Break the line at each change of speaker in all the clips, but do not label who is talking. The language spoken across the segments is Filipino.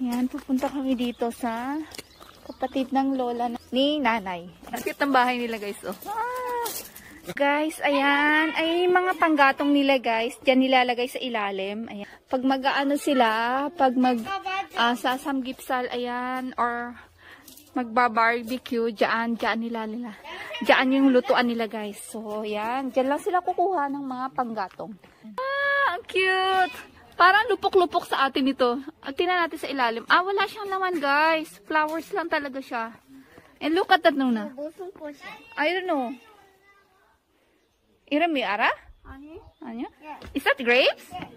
Ayan, pupunta kami dito sa kapatid ng lola na- ni nanay. Ang ng bahay nila guys, oh. Ah! Guys, ayan. Ay, mga panggatong nila guys. Diyan nilalagay sa ilalim. Ayan. Pag mag-ano sila, pag mag uh, sa samgipsal, ayan, or magba-barbecue, diyan, diyan nila nila. Diyan yung lutuan nila guys. So, ayan. Diyan lang sila kukuha ng mga panggatong. Ah, cute! Parang lupok-lupok sa atin ito. Ah, tingnan natin sa ilalim. Ah, wala siyang laman, guys. Flowers lang talaga siya. And look at that, Nuna.
Busog po siya.
I don't know.
Iram,
may ara? Ano?
Ano?
Is that grapes? Yeah.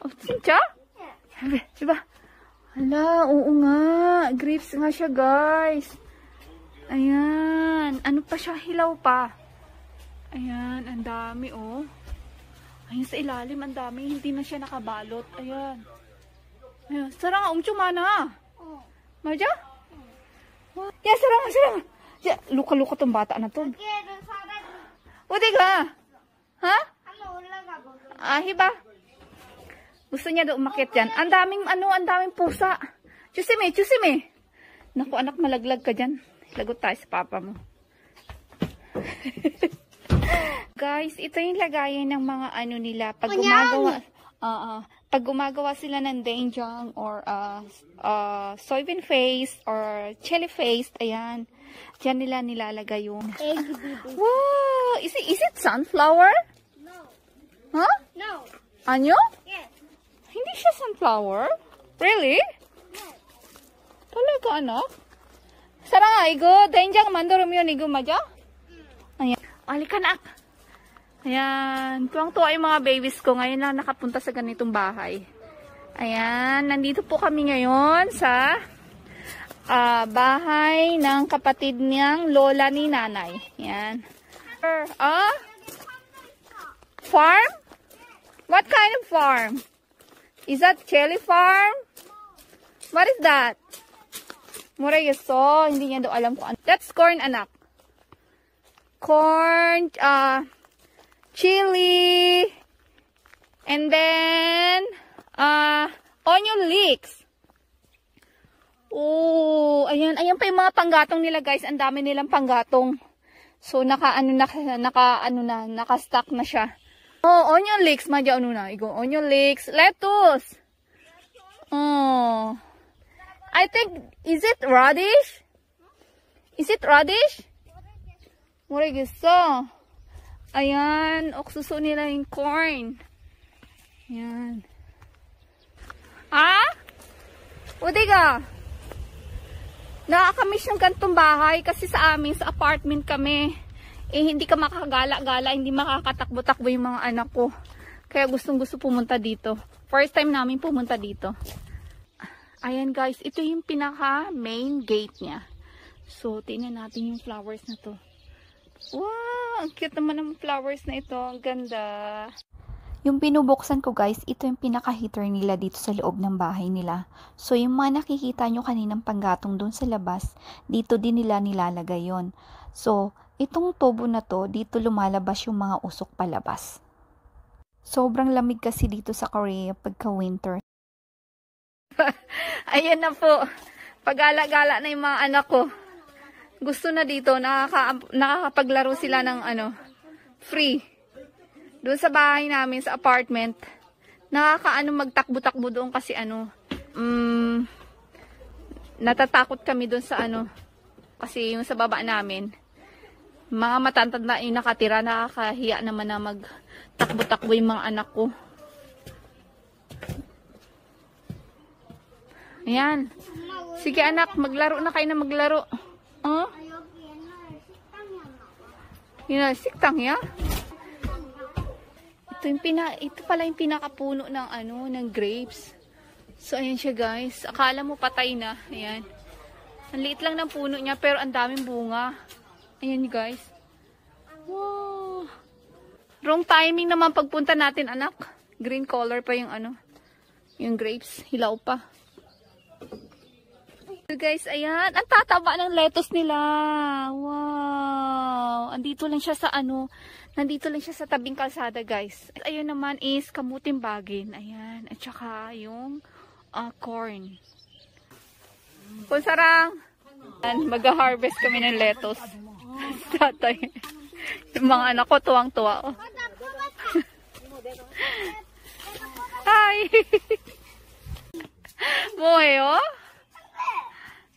Oh, sincha?
Yeah.
Sabi, diba? Hala, oo nga. Grapes nga siya, guys. Ayan. Ano pa siya? Hilaw pa. Ayan, ang dami, oh. Ayun, sa ilalim, ang dami. Hindi na siya nakabalot. Ayan. Ayan. Sarang nga, umtsuma na.
Oo.
Marja? Yeah, sarang nga, sarang Yeah, luka-luka tong bata na to.
Okay.
Uti ka. Ha?
Ano, ulang ako.
Ah, hiba. Gusto niya daw umakit yan. Ang daming, ano, ang daming pusa. Chusime, chusime. Naku, anak, malaglag ka dyan. Lagot tayo sa papa mo. Guys, ito yung lagayan ng mga ano nila. Pag gumagawa, uh, uh, pag gumagawa sila ng doenjang or uh, uh, soybean face or chili face, ayan. Diyan nila nilalagay yung... wow! Is it, is it sunflower?
No.
Huh?
No.
Anyo?
Yes.
Hindi siya sunflower? Really?
No.
Talaga, anak? Sara nga, igo, doenjang mandoro mo yun, igo, maja? Hmm. Ayan. Alika na, Ayan. Tuwang-tuwa yung mga babies ko. Ngayon lang nakapunta sa ganitong bahay. Ayan. Nandito po kami ngayon sa ah, bahay ng kapatid niyang lola ni nanay. Ayan. Ah? Farm? What kind of farm? Is that chili farm? What is that? Morayoso. Hindi niya daw alam kung ano. That's corn, anak. Corn, uh, chili, and then, uh, onion leeks. Oh, ayan. Ayan pa yung mga panggatong nila, guys. Ang dami nilang panggatong. So, naka, ano, naka, naka, ano na, naka-stack na siya. Oh, onion leeks. Madya, ano na. Igo, onion leeks. Lettuce. Oh. I think, is it radish? Is it radish? Moragesо. Ayan, oksuso nila yung corn. Ayan. Ah? Udiga. Nakakamiss yung gantong bahay kasi sa amin, sa apartment kami. Eh, hindi ka makakagala-gala, hindi makakatakbo-takbo yung mga anak ko. Kaya gustong gusto pumunta dito. First time namin pumunta dito. Ayan guys, ito yung pinaka main gate niya. So, tingnan natin yung flowers na to. Wow! Ang cute naman ng flowers na ito. Ang ganda. Yung binubuksan ko guys, ito yung pinaka-heater nila dito sa loob ng bahay nila. So, yung mga nakikita nyo kaninang panggatong doon sa labas, dito din nila nilalagay yon. So, itong tubo na to, dito lumalabas yung mga usok palabas. Sobrang lamig kasi dito sa Korea pagka winter. Ayan na po. Pagala-gala na yung mga anak ko. Gusto na dito, nakaka nakakapaglaro sila ng ano, free. Doon sa bahay namin, sa apartment, nakakaano magtakbo-takbo doon kasi ano, um, natatakot kami doon sa ano, kasi yung sa baba namin, mga matantanda yung nakatira, nakakahiya naman na magtakbo-takbo yung mga anak ko. Ayan. Sige anak, maglaro na kayo na maglaro. Oh?
아, 여기 옛날에 식당이었나 봐.
Yun na, siktang ya. Ito yung pina, ito pala yung pinakapuno ng ano, ng grapes. So ayan siya guys. Akala mo patay na. Ayan. Ang liit lang ng puno niya pero ang daming bunga. Ayan guys. Wow. Wrong timing naman pagpunta natin anak. Green color pa yung ano. Yung grapes. Hilaw pa. So guys, ayan. Ang tataba ng lettuce nila. Wow. Andito lang siya sa ano. Nandito lang siya sa tabing kalsada guys. At ayun naman is kamuting bagin. Ayan. At saka yung uh, corn. Kung sarang. Mag-harvest kami ng lettuce. Tatay. yung mga anak ko tuwang-tuwa. Oh. Hi. Buhay oh.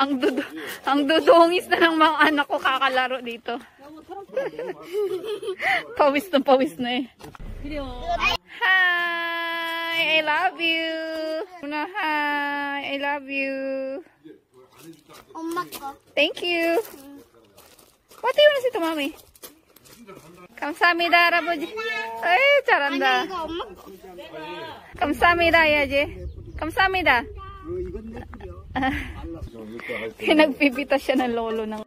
Ang dudo, ang dudungis na ng mga anak ko kakalaro dito. pawis na pawis na eh. Hi! I love you! Una, hi! I love you!
엄마 거.
Thank you! What do you want to say to mommy? 감사합니다, 할아버지. 에이,
아니
잘한다.
이거 엄마 거.
감사합니다, 해야지. Kamsamida. Nagpipita siya ng lolo ng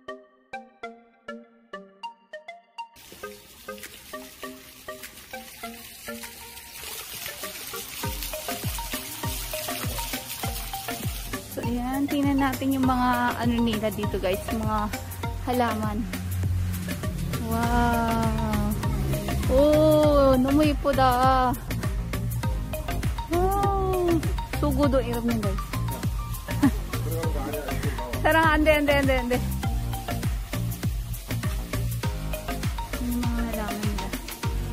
So ayan, tingnan natin yung mga ano nila dito guys, mga halaman. Wow. Oh, numuy po da. Wow. Sugo do irap nun guys. Tara, ande, ande, ande, ande. Yung mga.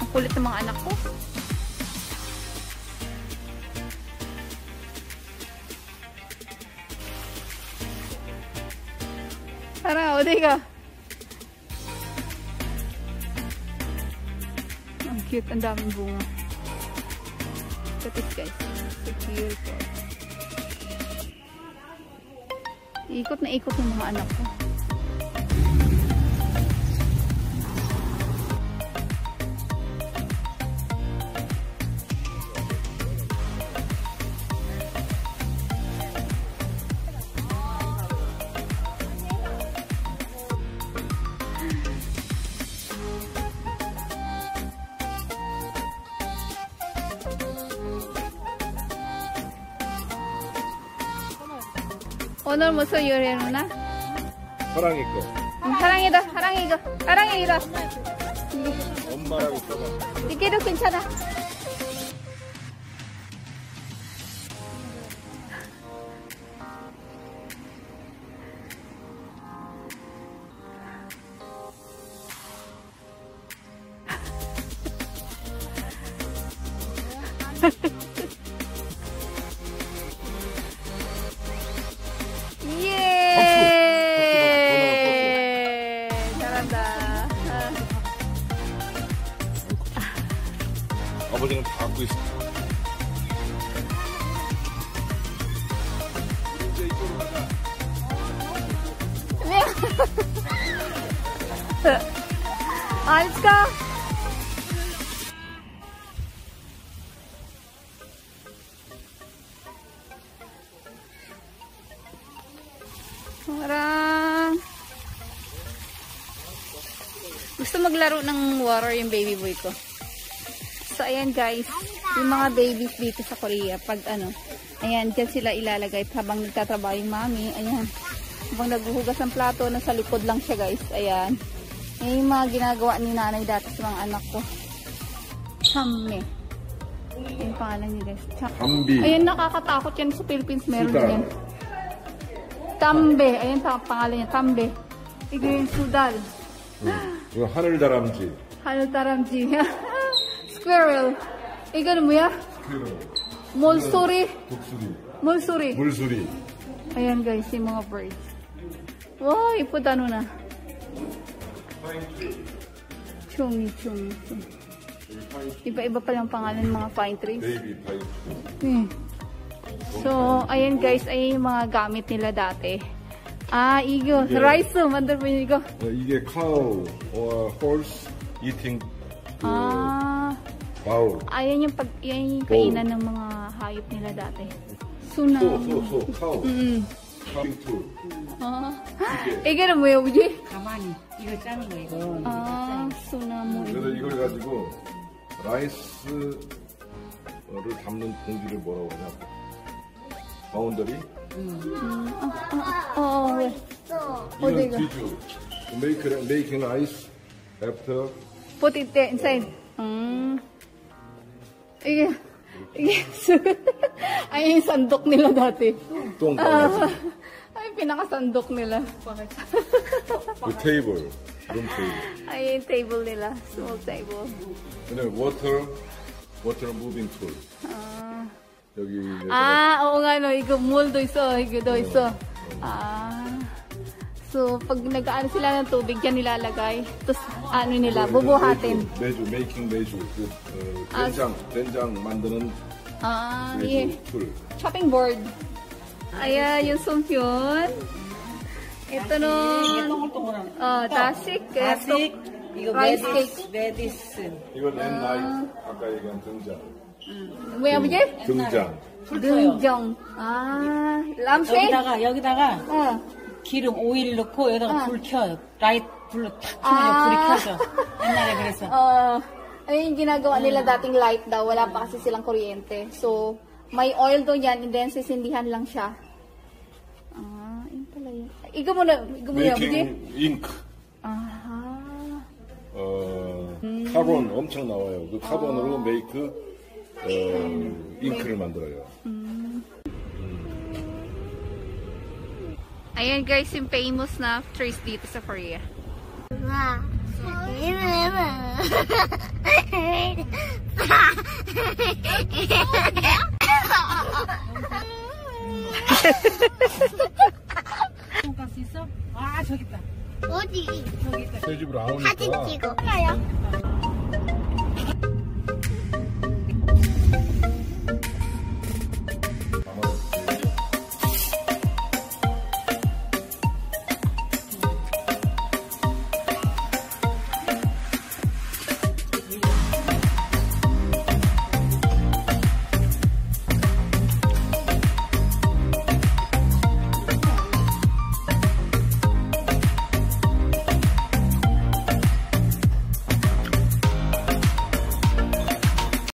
Ang kulit ng mga anak ko. Tara, o, di ka. Ang cute, ang daming bunga. Look guys. So cute. Ikot na ikot yung mga anak ko. 오늘 무슨 요리를 나?
사랑이 거.
사랑이다, 사랑이가, 사랑이다.
엄마랑 있어봐.
이게도 괜찮아. 아, let's go. Gusto maglaro ng water yung baby boy ko. So, ayan guys, yung mga babies dito sa Korea, pag ano, ayan, dyan sila ilalagay habang nagtatrabaho yung mami, ayan. Habang naghuhugas ng plato, nasa likod lang siya guys, ayan. Yan yung mga ginagawa ni nanay dati sa mga anak ko. Chamme. Yan yung pangalan niya guys. Cham-
담비.
Ayan, nakakatakot yan sa Philippines. Meron
Sudal.
din yan. Tambe. Ayan pa pangalan niya. Tambe. Ito yung sudal.
이거 하늘 다람쥐.
Halutaramji. Squirrel. 이거는 뭐야? 몰소리.
독수리.
몰소리.
물수리.
Ayan guys, yung mga birds. Wow, ipod ano na. Chungi, chungi, chungi. Iba-iba pa lang pangalan ng mga pine trees.
베이비 파이.
Hmm. So, ayan guys, ay yung mga gamit nila dati. Ah, igo.
Yeah.
Rice, mandar po yun igo.
어, 이게 cow or horse eating 그
Ah,
바울.
ayan yung, pag, yan yung kainan ng mga hayop nila dati. Suna.
소, 소, 소, cow.
Mm.
샤핑 툴.
아, 이게는 뭐예요, 우지?
가만히 이거 짜는 거 이거.
아, 소나무.
그래서 이걸 가지고 라이스를 담는 봉지를 뭐라고 하냐? 바운더리?
어, 왜?
또
이건
어디가?
뒤주. Make, making rice after
Put it inside. 음. 이게, 이게, 수- ay, yung sandok nila dati.
똥
Ah,
바가지.
ay, pinakasandok nila.
그 테이블, 룸 테이블.
Ay, yung table nila. Small table.
그다음에 워터, 워터 무빙 툴.
Ah.
여기
Ah, oo nga no, igo muldo iso, igo do iso. Ah. So, pag nag-ano sila ng tubig, yan nilalagay. Tapos, ano nila, bubuhatin.
매주, 메이킹 매주. 그, 어,
아.
된장, 된장 만드는
Ah, yeah.
매주 툴.
Chopping board. Ayan, yung sumpion. Ito nun, oh, dasik.
가식 이거
라이스
메디스 메디슨.
이건 앤라이트, 아까 얘기한 등장.
뭐야, 뭐지?
등장.
등정. Ah, lamse?
여기다가 여기다가
Oh.
기름 오일 넣고 여기다가
아.
불 켜요. 라이트 불로 탁 켜면
아.
불이 켜져. 옛날에 그래서.
Uh, ayun yung ginagawa nila dating light daw. Wala pa kasi silang kuryente. So, may oil doon yan and then sisindihan lang siya. Ah, yun pala yun. Igo mo na, igo mo na, Buji.
메이킹 잉크.
Aha.
어, 카본 엄청 나와요. 그 카본으로 메이크, 어, 잉크를 만들어요.
Ayan guys, yung famous na trees dito sa Korea.
와.
돈가스 있어? 아 저기 있다.
어디?
저기 있다.
새 집으로
사진
아오니까
찍어. 가요.